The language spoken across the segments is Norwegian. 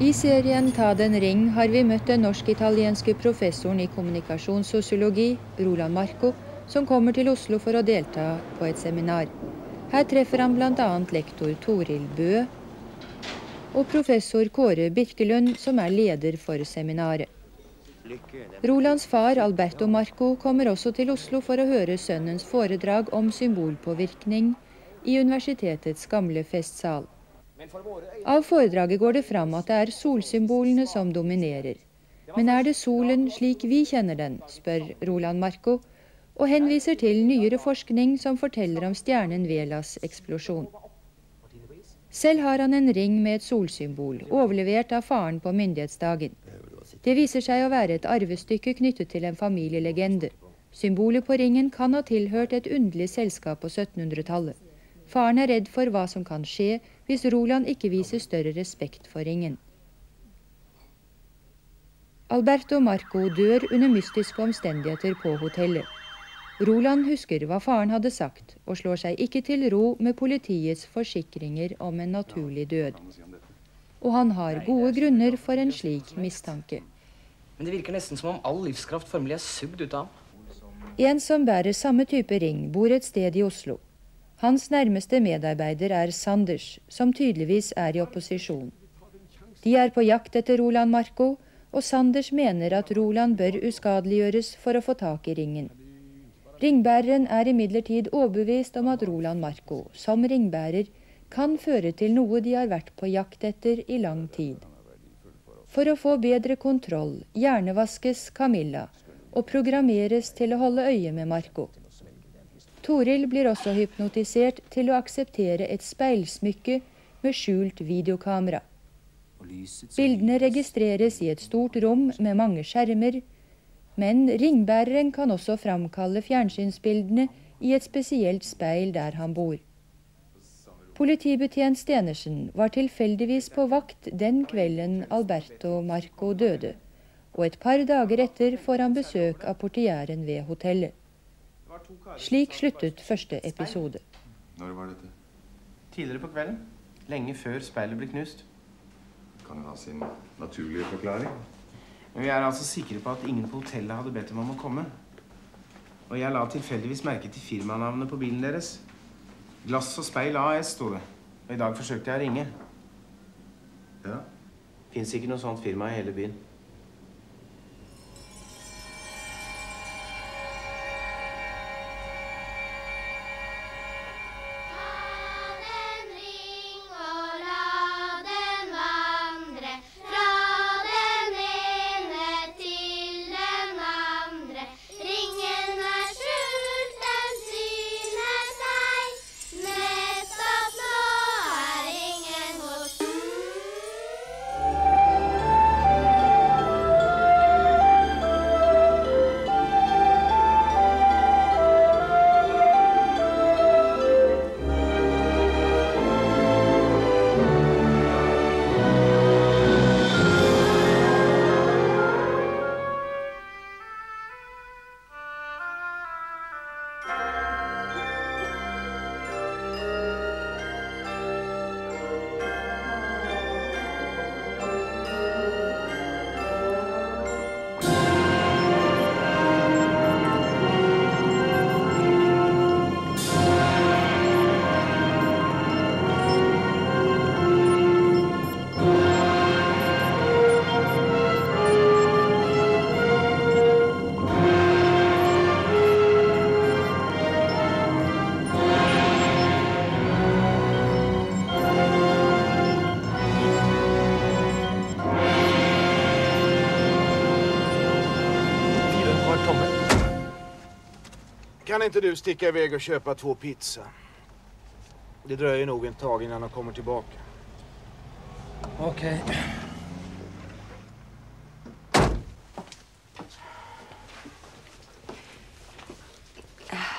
I serien Ta den ring har vi møtt den norsk-italienske professoren i kommunikasjonssosiologi, Roland Marco, som kommer til Oslo for å delta på et seminar. Her treffer han bl.a. lektor Toril Bø og professor Kåre Birkelund, som er leder for seminaret. Rolands far Alberto Marco kommer også til Oslo for å høre sønnens foredrag om symbolpåvirkning i universitetets gamle festsal. Av foredraget går det fram at det er solsymbolene som dominerer. Men er det solen slik vi kjenner den, spør Roland Marco, og henviser til nyere forskning som forteller om stjernen Velas eksplosjon. Selv har han en ring med et solsymbol, overlevert av faren på myndighetsdagen. Det viser seg å være et arvestykke knyttet til en familielegende. Symbolet på ringen kan ha tilhørt et underlig selskap på 1700-tallet. Faren er redd for hva som kan skje hvis Roland ikke viser større respekt for ringen. Alberto Marco dør under mystiske omstendigheter på hotellet. Roland husker hva faren hadde sagt, og slår seg ikke til ro med politiets forsikringer om en naturlig død. Og han har gode grunner for en slik mistanke. Men det virker nesten som om all livskraft formelig er sugd ut av ham. En som bærer samme type ring, bor et sted i Oslo. Hans nærmeste medarbeider er Sanders, som tydeligvis er i opposisjon. De er på jakt etter Roland Marco, og Sanders mener at Roland bør uskadeliggjøres for å få tak i ringen. Ringbæreren er imidlertid overbevist om at Roland Marco, som ringbærer, kan føre til noe de har vært på jakt etter i lang tid. For å få bedre kontroll hjernevaskes Camilla og programmeres til å holde øye med Marco. Toril blir også hypnotisert til å akseptere et speilsmykke med skjult videokamera. Bildene registreres i et stort rom med mange skjermer, men ringbæreren kan også framkalle fjernsynsbildene i et spesielt speil der han bor. Politibetjent Stenersen var tilfeldigvis på vakt den kvelden Alberto Marco døde, og et par dager etter får han besøk av portieren ved hotellet. Slik sluttet første episode. Når var dette? Tidligere på kvelden. Lenge før speilet ble knust. Kan jo ha sin naturlige forklaring. Men vi er altså sikre på at ingen på hotellet hadde bedt dem om å komme. Og jeg la tilfeldigvis merke til firmanavnet på bilen deres. Glass og speil AS, sto det. Og i dag forsøkte jeg å ringe. Ja. Fins ikke noe sånt firma i hele byen. Kan inte du sticka iväg och köpa två pizza? Det dröjer nog en tag innan de kommer tillbaka. Okej.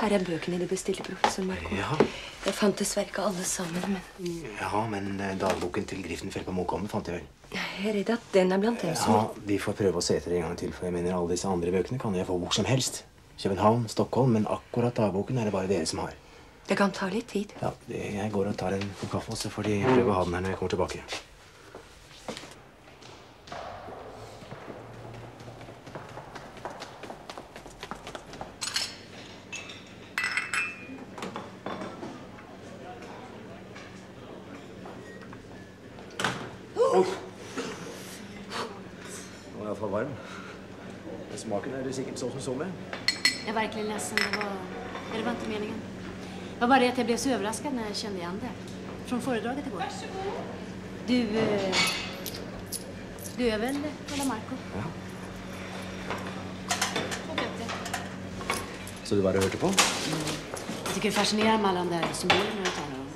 Her er bøkene du bestilte, professor Marco. Ja. Jeg fant dessverre ikke alle sammen, men ja, men eh, dagboken til Griftenfeld på Mokommen fant jeg vel. jeg er redd at den er blant dem Ja, Vi får prøve å se etter en gang til, for jeg mener alle disse andre bøkene kan jeg få hvor som helst. København, Stockholm, men akkurat dagboken er det bare dere som har. Det kan ta litt tid. Ja, Jeg går og tar en kopp kaffe, og så får de prøve å ha den her når jeg kommer tilbake. Den var iallfall varm. Men smaken er sikkert sånn som så med. Jag är verkligen ledsen. Det var, ja, det var inte meningen. Det det att jag blev så överraskad när jag kände igen det. Från föredraget igår. Du... eh, Du är väl Ola Marco? Ja. Så du bare hørte på? Jag tycker det är fascinerande med alla de där symbolerna du talar om.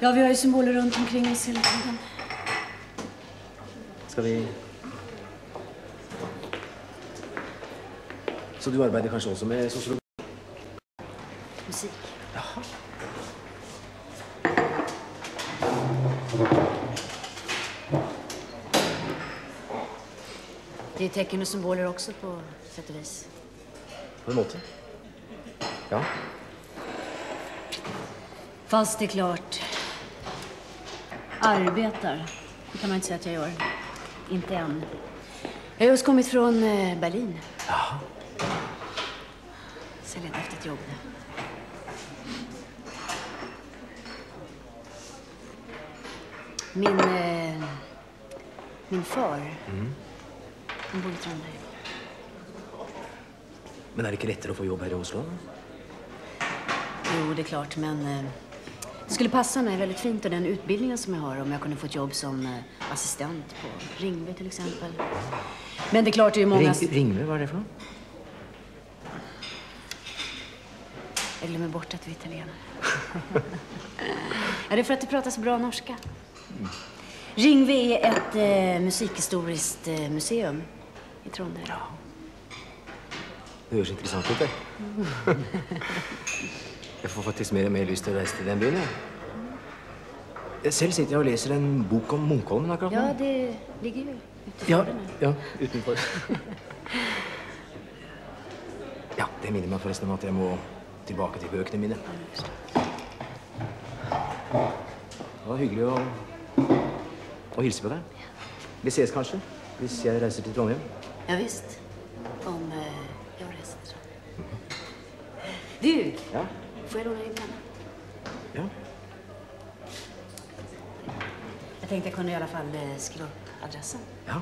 Ja, vi har ju symboler runt omkring oss hela tiden. Skal vi Så du arbeider kanskje også med sosiologi? Musik. Det är tecken och symboler også, på sett og vis. På en måte. Ja. Fast det er klart. Arbetar. Det kan man ikke si at jeg gjør. Inte ennå. Jeg har just kommit från eh, Berlin. Jaha. Så jag letar efter ett jobb nu. Min... Eh, min far. Han bor i Trondheim. Men er det ikke lettere å få jobb her i Oslo? Jo, det er klart, men eh, det skulle passe meg veldig fint og den utbildningen som jeg har om jeg kunne fått jobb som eh, assistent på Ringve f.eks. exempel. Men det er klart, det er jo mange Ring, Ringve, hva er det for noe? Jeg glemmer bort at vi er italienere. er det for at du det pratas så bra norska. Ringve er et eh, musikkhistorisk eh, museum i Trondheim. Det høres interessant ut, det. Jeg får faktisk mer og mer lyst til å reise til den byen. Jeg. Selv sitter jeg og leser en bok om Munkholmen akkurat nå. Ja, det ligger jo utenfor. Ja, den här. ja, utenfor. Ja, det minner meg forresten om at jeg må tilbake til bøkene mine. Det var hyggelig å, å hilse på deg. Vi ses kanskje, hvis jeg reiser til Trondheim. Ja, visst. Om eh, jeg reser til Trondheim. Du, Ja, får jeg låna din penna? ja. Jeg tenkte jeg kunne i alle fall skrive opp adressen. ja.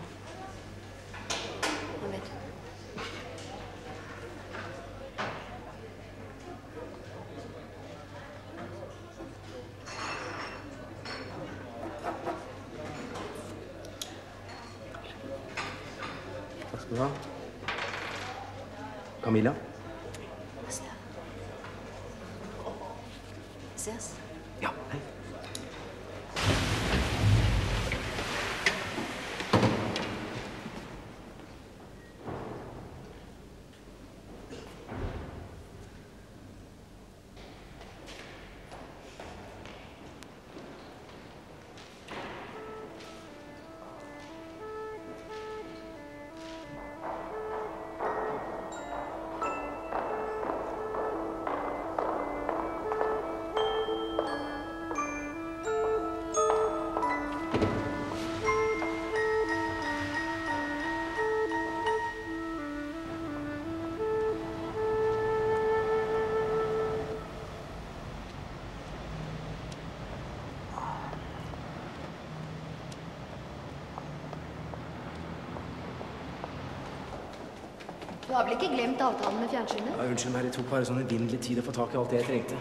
Du har vel ikke glemt avtalen med fjernsynet? Ja, unnskyld meg, det tok bare sånn evinnelig tid å få tak i alt det jeg trengte.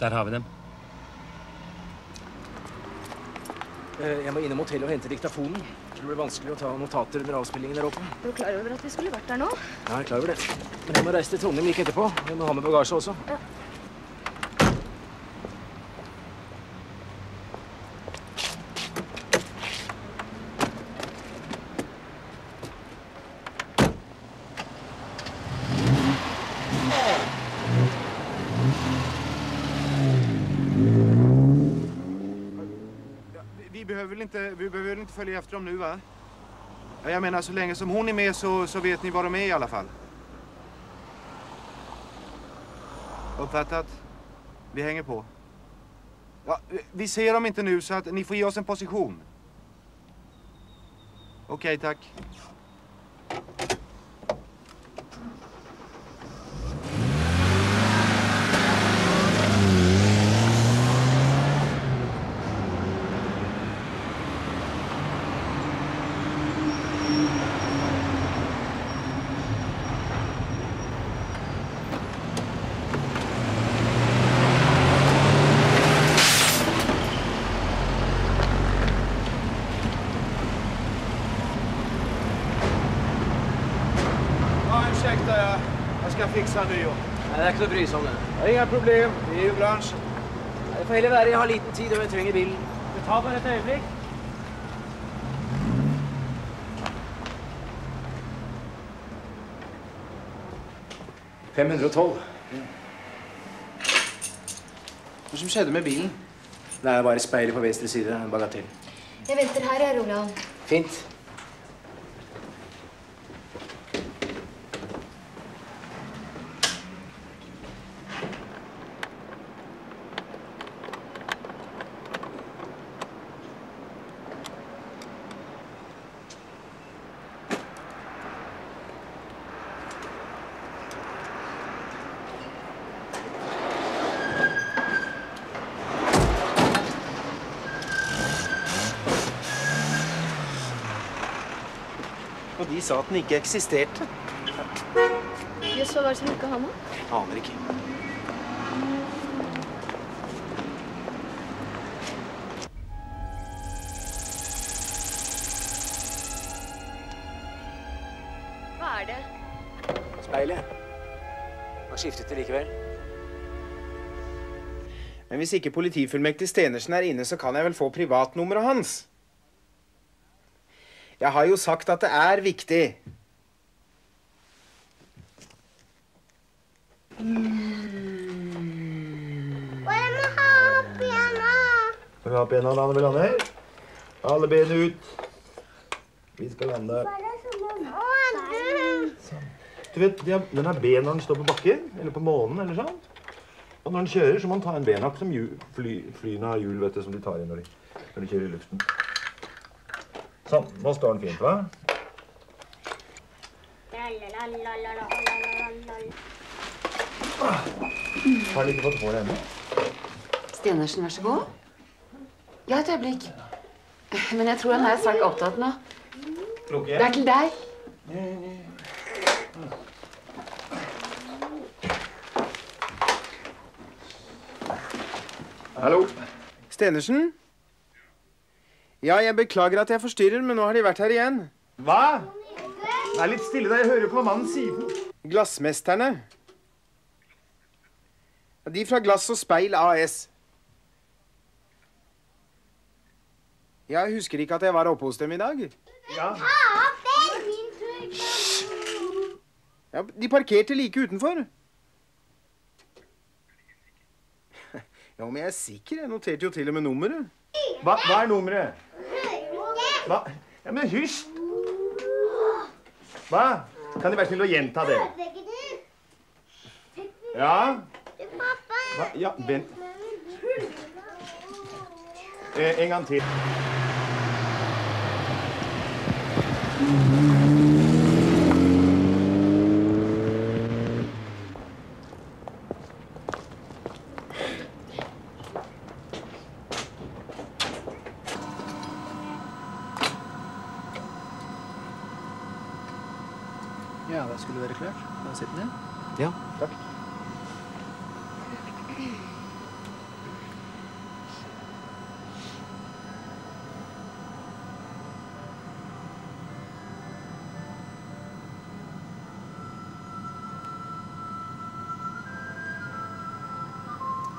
Der har vi dem. Eh, Jeg må innom hotellet og hente diktafonen. Det blir vanskelig å ta notater under avspillingen der oppe. Du er klar over at vi skulle vært der nå? Ja, jeg er klar over det. Men jeg må reise til Trondheim like etterpå. Jeg må ha med bagasje også. Vi behöver väl inte, vi behöver väl inte följa efter dem nu va? Jag menar så länge som hon är med så, så vet ni var de är i alla fall. Uppfattat? Vi hänger på. Ja, vi ser dem inte nu så att ni får ge oss en position. Okej, tack. Sa Nyo. Nei, det er ikke noe å bry seg om det. Det er ingen problem. Vi er jo i bransjen. Det får heller være. Jeg har liten tid, og jeg trenger bilen. Det tar bare et øyeblikk. Hva som skjedde med bilen? Det er bare speilet på venstre side. En bagatell. Jeg venter her, jeg, Roland. Fint. De sa at den ikke eksisterte. Jøss, hva var det som ikke han da? Aner ikke. Hva er det? Speilet. Han skiftet det likevel. Men hvis ikke politifullmektig Stenersen er inne, så kan jeg vel få privatnummeret hans? Jeg har jo sagt at det er viktig. Skal vi ha bena da når vi lander? Alle ben ut. Vi skal lande. Du vet, de har, Den har ben når den står på bakken, eller på månen, eller sånn. Og når den kjører, så må den ta en benhakk som fly, flyene har hjul, vet du, som de tar i når de, når de kjører i luften. Sånn. Nå står den fint, hva? Har den ikke fått hår ennå? Stenersen, vær så god. Ja, et øyeblikk. Men jeg tror han er svært opptatt nå. Lukke Det er til deg. Hallo? Stenersen? Ja, jeg beklager at jeg forstyrrer, men nå har de vært her igjen. Hva? Vær litt stille da. jeg hører på hva mannen sier. Glassmesterne. De fra Glass og Speil AS. Jeg husker ikke at jeg var oppe hos dem i dag. Ja. Ja, De parkerte like utenfor. Ja, men jeg er sikker. Jeg noterte jo til og med nummeret. Hva, hva er nummeret? Hva? Ja, men hysj! Hva? Kan de være snill å gjenta det? Ja? Hva? Ja, vent. Eh, en gang til. Ja, det skulle være klart. Da sitter ned. Ja, takk.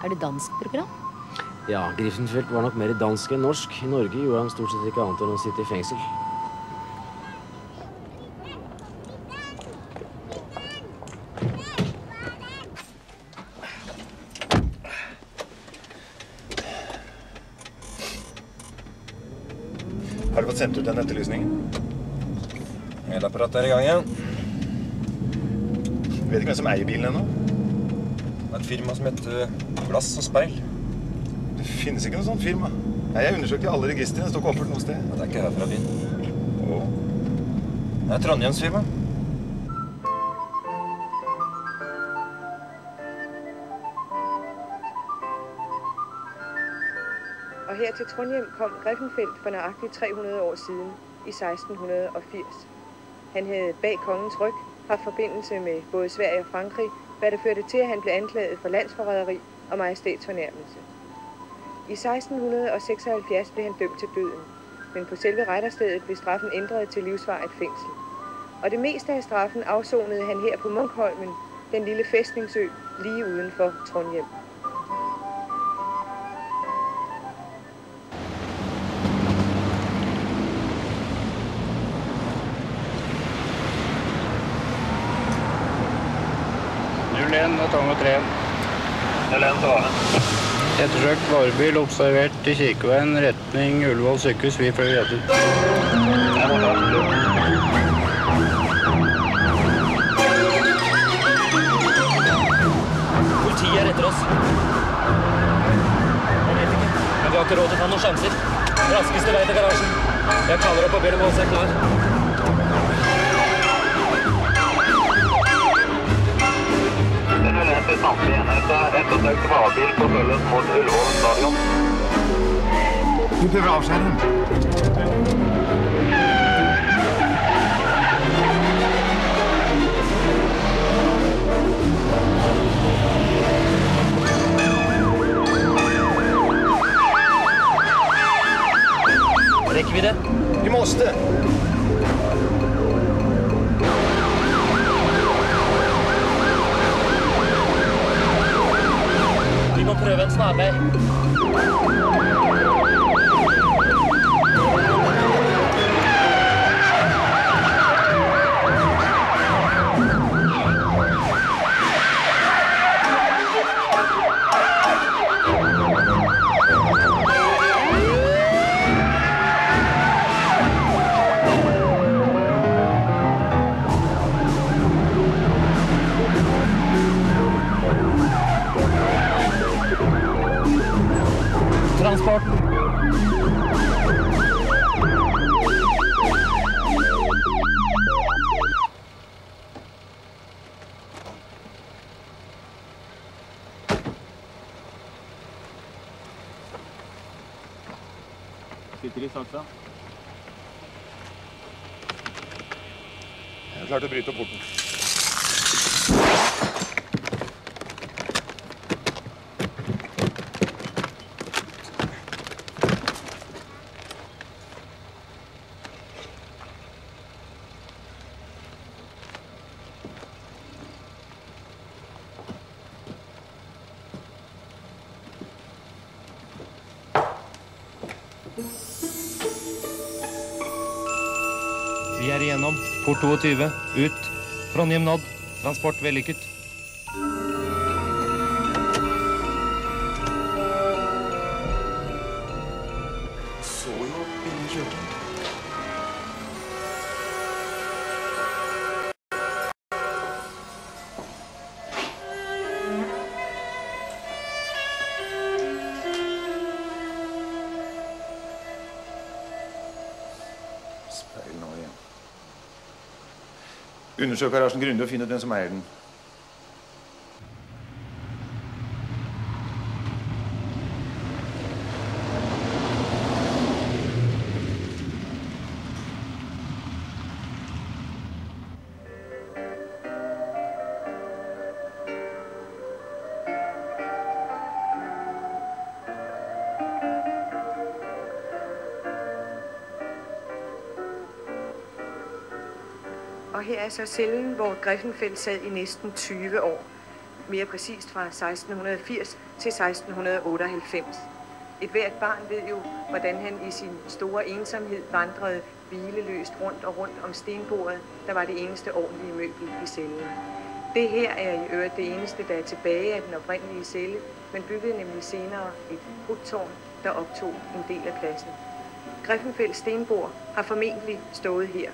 Er det dansk program? Ja, Griffenfeldt var nok mer dansk enn norsk. I Norge gjorde han stort sett ikke annet enn å sitte i fengsel. Har du fått sendt ut den etterlysningen? Mailapparatet er i gang igjen. Vet ikke hvem som eier bilen ennå? Det er et firma som heter Glass og Speil. Det finnes ikke noe sånt firma. Jeg undersøkte alle registrene. Det står ikke oppført noe sted. Det er ikke herfra byen. Å. Det er Trondheims firma. Og her til Trondheim kom Griffenfeldt for nøjagtigt 300 år siden, i 1680. Han hadde bag kongens ryg hatt forbindelse med både Sverige og Frankrig, hvad der førte til, at han blev anklaget for landsforræderi og majestætsfornærmelse. I 1676 blev han dømt til døden, men på selve retterstedet blev straffen ændret til livsvarigt fængsel. Og det meste af straffen afsonede han her på Munkholmen, den lille fæstningsø lige uden for Trondheim. Tango 3. Ettersøkt varebil observert til Kirkeveien, retning Ullevål sykehus. Vi fløy etter. Politiet er etter oss. Jeg vet ikke, men vi har ikke råd til å ta noen sjanser. Raskeste vei til garasjen. Jeg kaller opp og ber dem holde seg klar. Samtlige enheter. Ettersøkt varebil på følges mot Ullevål stadion. Du behöver avskärmen. Rekker vi det? Vi måste. Prøve en snarvei. Jeg klarte klar å bryte opp porten. Port 22. Ut. Trondheim nådd. Transport vellykket. Så jo bilen kjørte. Undersøk garasjen grundig og finn ut hvem som eier den. Og her er så cellen, hvor Griffenfeldt sad i næsten 20 år. Mere præcist fra 1680 til 1698. Et hvert barn ved jo, hvordan han i sin store ensomhed vandrede hvileløst rundt og rundt om stenbordet, der var det eneste ordentlige møbel i cellen. Det her er i øvrigt det eneste, der er tilbage af den oprindelige celle, men byggede nemlig senere et krudtårn, der optog en del af pladsen. Griffenfelds stenbord har formentlig stået her.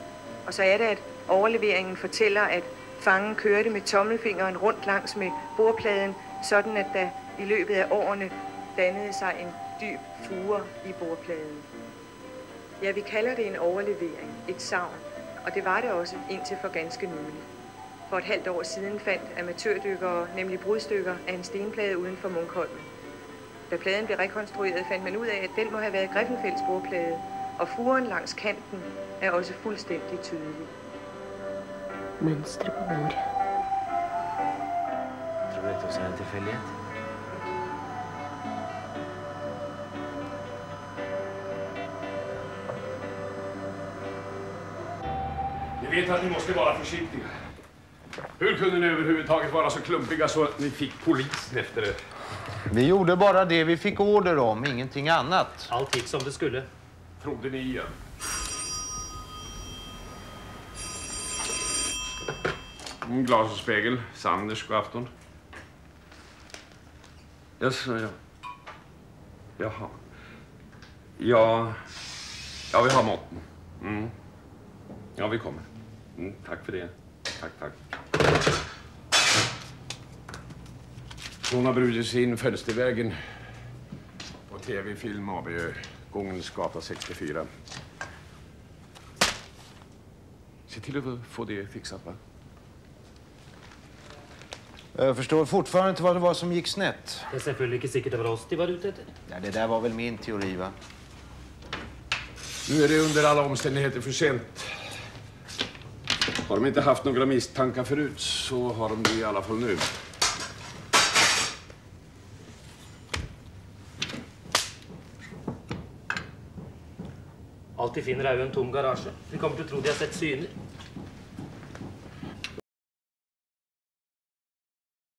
Og så er det, at overleveringen fortæller, at fangen kørte med tommelfingeren rundt langs med bordpladen, sådan at der i løbet af årene dannede sig en dyb fure i bordpladen. Ja, vi kalder det en overlevering, et savn, og det var det også indtil for ganske nylig. For et halvt år siden fandt amatørdykkere nemlig brudstykker af en stenplade uden for Munkholmen. Da pladen blev rekonstrueret, fandt man ud af, at den må have været Griffenfelds bordplade, og furen langs kanten er også fuldstændig tydelig. Mønsteret på bordet. Tror du dette også er en tilfeldighet? Vi vet at ni måste vara försiktiga. Hur kunde ni överhuvudtaget vara så klumpiga så att ni fick polisen efter er? Vi gjorde bara det vi fick order om, ingenting annat. Allt gick som det skulle. Trodde ni igen? Mm, Glas og spegel, Sanders god afton. Jaså, ja. Jaha. Ja, ja vi har måten. Mm. Ja, vi kommer. Mm, takk for det. Takk, takk. Hon har brutit sig in Fönstervägen på TV-film AB, Gångens gata 64. Se till att få det fixat, va? Jag förstår fortfarande inte vad det var som gick snett. Det er selvfølgelig ikke sikkert det var oss de var ute etter. Ja, det där var väl min teori, va? Nu är det under alla omständigheter för sent. Har de inte haft några misstankar förut så har de det i alla fall nu. Alt de finner er jo en tom garasje. De kommer til å tro de har sett syner.